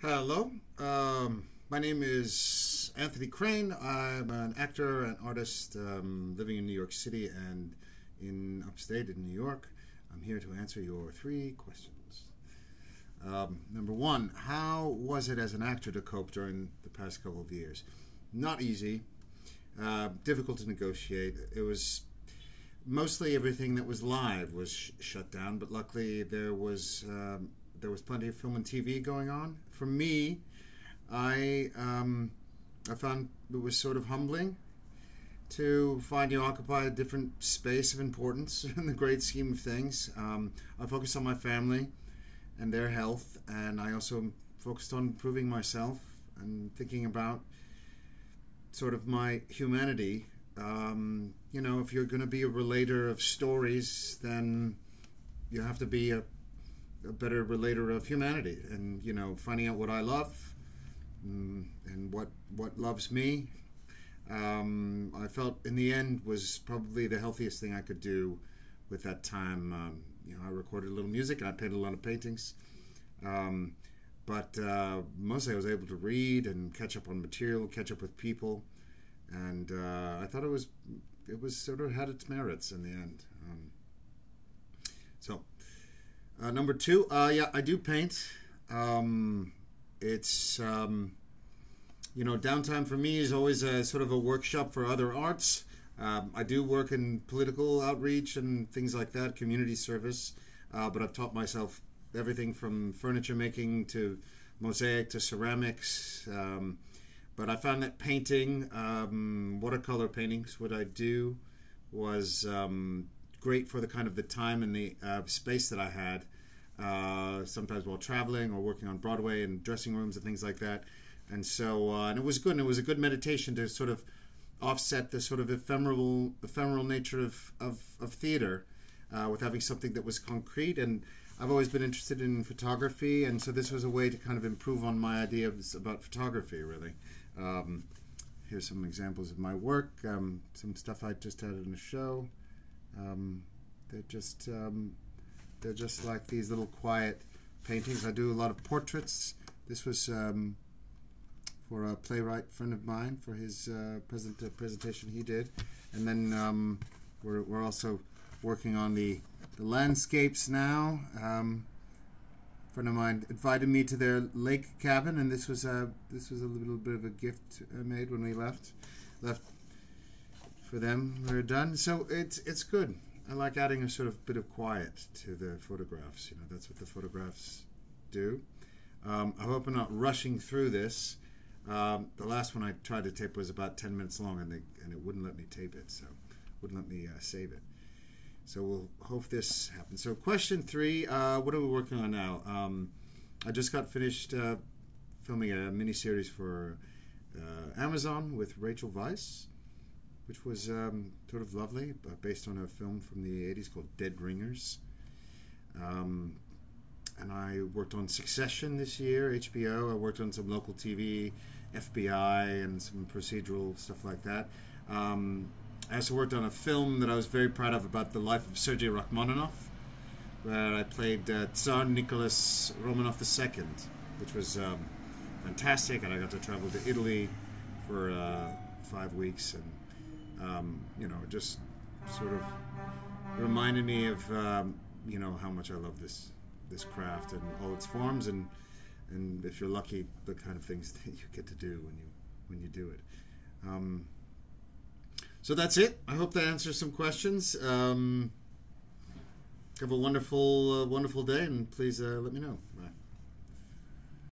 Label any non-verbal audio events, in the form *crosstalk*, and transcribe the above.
Hello. Um, my name is Anthony Crane. I'm an actor and artist um, living in New York City and in upstate in New York. I'm here to answer your three questions. Um, number one, how was it as an actor to cope during the past couple of years? Not easy, uh, difficult to negotiate. It was mostly everything that was live was sh- shut down, but luckily there was um, there was plenty of film and TV going on. For me, I um, I found it was sort of humbling to find you occupy a different space of importance *laughs* in the great scheme of things. Um, I focused on my family and their health, and I also focused on improving myself and thinking about sort of my humanity. Um, you know, if you're going to be a relator of stories, then you have to be a a better relator of humanity and you know finding out what I love mm, and what what loves me. Um, I felt in the end was probably the healthiest thing I could do with that time. Um, you know I recorded a little music and I painted a lot of paintings. Um, but uh, mostly I was able to read and catch up on material catch up with people. And uh, I thought it was it was sort of had its merits in the end. Um, so uh, number two, uh, yeah, I do paint. Um, it's um, you know, downtime for me is always a sort of a workshop for other arts. Um, I do work in political outreach and things like that, community service. Uh, but I've taught myself everything from furniture making to mosaic to ceramics. Um, but I found that painting, um, watercolor paintings, what I do was um, great for the kind of the time and the uh, space that I had. Uh, sometimes while traveling or working on Broadway and dressing rooms and things like that. And so, uh, and it was good. And it was a good meditation to sort of offset the sort of ephemeral, ephemeral nature of of, of theater uh, with having something that was concrete. And I've always been interested in photography, and so this was a way to kind of improve on my ideas about photography. Really. Um, here's some examples of my work. Um, some stuff I just had in a show. Um, they're just um, they're just like these little quiet paintings. I do a lot of portraits. This was um, for a playwright friend of mine for his uh, present uh, presentation he did, and then um, we're we're also working on the the landscapes now. Um, a friend of mine invited me to their lake cabin, and this was a this was a little bit of a gift I made when we left left for them. Are done, so it's it's good. I like adding a sort of bit of quiet to the photographs. You know, that's what the photographs do. Um, I hope I'm not rushing through this. Um, the last one I tried to tape was about 10 minutes long, and, they, and it wouldn't let me tape it, so wouldn't let me uh, save it. So we'll hope this happens. So question three, uh, what are we working on now? Um, I just got finished uh, filming a miniseries for uh, Amazon with Rachel Weisz which was um, sort of lovely, but based on a film from the 80s called Dead Ringers. Um, and I worked on Succession this year, HBO. I worked on some local TV, FBI, and some procedural stuff like that. Um, I also worked on a film that I was very proud of about the life of Sergei Rachmaninoff, where I played uh, Tsar Nicholas Romanov II, which was um, fantastic, and I got to travel to Italy for uh, five weeks and um, you know, just sort of reminded me of um, you know how much I love this this craft and all its forms and and if you're lucky, the kind of things *laughs* that you get to do when you when you do it. Um, so that's it. I hope that answers some questions. Um, have a wonderful uh, wonderful day, and please uh, let me know. Bye.